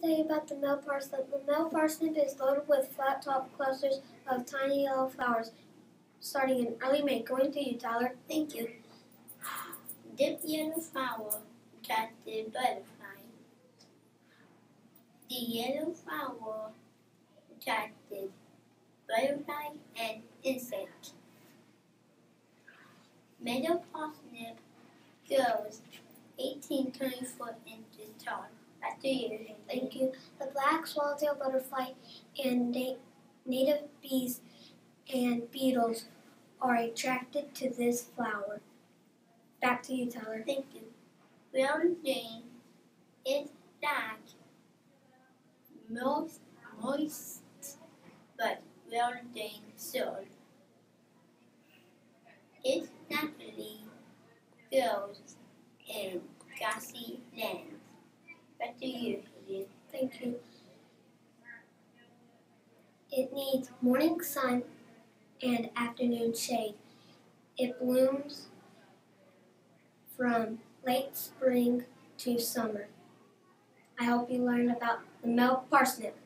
tell you about the meadow parsnip. The meadow parsnip is loaded with flat top clusters of tiny yellow flowers starting in early May. Going to you, Tyler. Thank you. Dip yellow flower attracted butterfly. The yellow flower attracted butterfly and insect. Meadow parsnip grows 18 24 inches tall. After you, Thank you. The black swallowtail butterfly and na- native bees and beetles are attracted to this flower. Back to you, Tyler. Thank you. Brown green is like most moist but brown green soil. It naturally grows in grassy lands. To you. Thank you. It needs morning sun and afternoon shade. It blooms from late spring to summer. I hope you learned about the meadow parsnip.